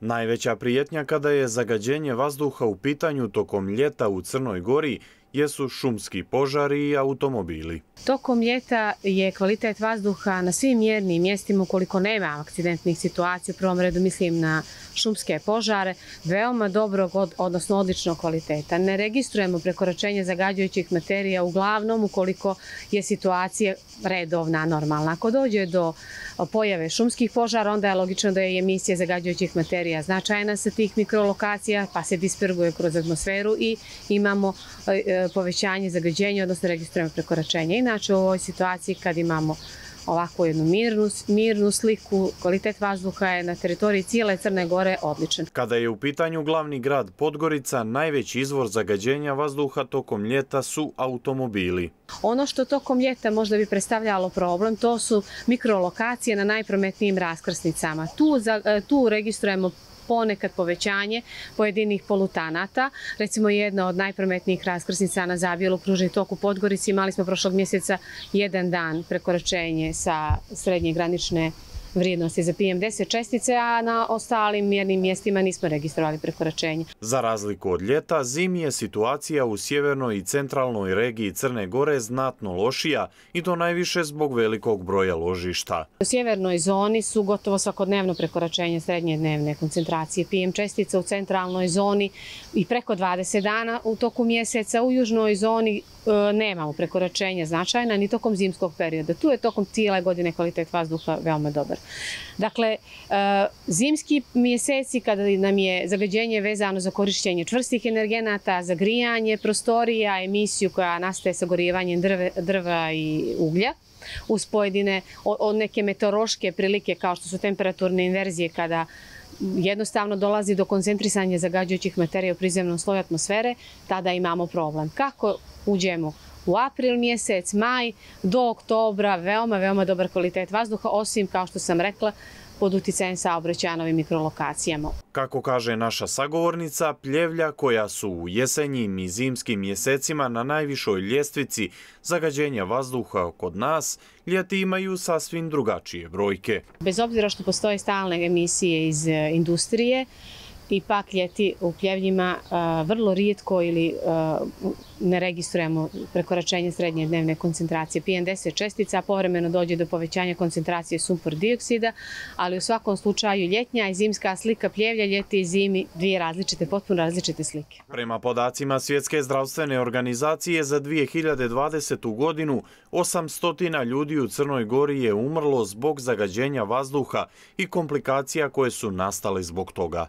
Najveća prijetnja kada je zagađenje vazduha u pitanju tokom ljeta u Crnoj Gori jesu šumski požari i automobili. Tokom ljeta je kvalitet vazduha na svim mjernim mjestima, ukoliko nema akcidentnih situacija, u prvom redu mislim na šumske požare, veoma dobrog, odnosno odličnog kvaliteta. Ne registrujemo prekoračenje zagađujućih materija uglavnom ukoliko je situacija redovna, normalna. Ako dođe do pojave šumskih požara, onda je logično da je emisija zagađujućih materija značajna sa tih mikrolokacija, pa se disperguje kroz atmosferu i imamo e, e povećanje zagađenja, odnosno registrujemo prekoračenje. Inače, u ovoj situaciji kad imamo ovako jednu mirnu, mirnu sliku, kvalitet vazduha je na teritoriji cijele Crne Gore odličan. Kada je u pitanju glavni grad Podgorica, najveći izvor zagađenja vazduha tokom ljeta su automobili. Ono što tokom ljeta možda bi predstavljalo problem, to su mikrolokacije na najprometnijim raskrsnicama. Tu, tu registrujemo ponekad povećanje pojedinih polutanata. Recimo jedna od najprometnijih raskrsnica na zabijelu kružni tok u Podgorici imali smo prošlog mjeseca jedan dan prekoračenje sa srednje granične vrijednosti za PM10 čestice, a na ostalim mjernim mjestima nismo registrovali prekoračenje. Za razliku od ljeta, zimi je situacija u sjevernoj i centralnoj regiji Crne Gore znatno lošija i to najviše zbog velikog broja ložišta. U sjevernoj zoni su gotovo svakodnevno prekoračenje srednje dnevne koncentracije PM čestica u centralnoj zoni i preko 20 dana u toku mjeseca. U južnoj zoni E, nemamo prekoračenja značajna ni tokom zimskog perioda. Tu je tokom cijele godine kvalitet vazduha veoma dobar. Dakle, e, zimski mjeseci kada nam je zagađenje vezano za korišćenje čvrstih energenata, za grijanje prostorija, emisiju koja nastaje sa gorijevanjem drva i uglja, uz pojedine od neke meteorološke prilike kao što su temperaturne inverzije kada jednostavno dolazi do koncentrisanja zagađujućih materija u prizemnom sloju atmosfere, tada imamo problem. Kako uđemo u april mjesec, maj do oktobra, veoma, veoma dobar kvalitet vazduha, osim, kao što sam rekla, pod uticajem saobraćaja novim mikrolokacijama. Kako kaže naša sagovornica, pljevlja koja su u jesenjim i zimskim mjesecima na najvišoj ljestvici zagađenja vazduha kod nas, ljeti imaju sasvim drugačije brojke. Bez obzira što postoje stalne emisije iz e, industrije, ipak ljeti u pljevljima vrlo rijetko ili ne registrujemo prekoračenje srednje dnevne koncentracije PM10 čestica, povremeno dođe do povećanja koncentracije sumpor dioksida, ali u svakom slučaju ljetnja i zimska slika pljevlja, ljeti i zimi, dvije različite, potpuno različite slike. Prema podacima Svjetske zdravstvene organizacije za 2020. godinu, 800 ljudi u Crnoj Gori je umrlo zbog zagađenja vazduha i komplikacija koje su nastale zbog toga.